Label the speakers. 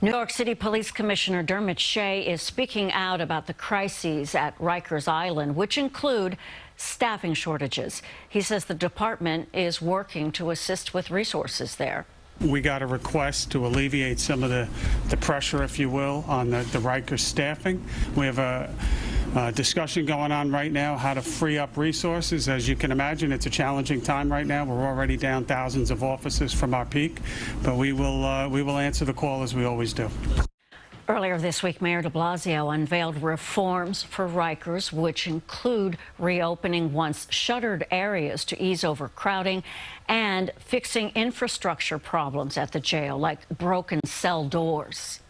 Speaker 1: New York City Police Commissioner Dermot Shea is speaking out about the crises at Rikers Island, which include staffing shortages. He says the department is working to assist with resources there.
Speaker 2: We got a request to alleviate some of the, the pressure, if you will, on the, the Rikers staffing. We have a, a discussion going on right now how to free up resources. As you can imagine, it's a challenging time right now. We're already down thousands of officers from our peak, but we will, uh, we will answer the call as we always do.
Speaker 1: Earlier this week, Mayor de Blasio unveiled reforms for Rikers, which include reopening once shuttered areas to ease overcrowding and fixing infrastructure problems at the jail, like broken cell doors.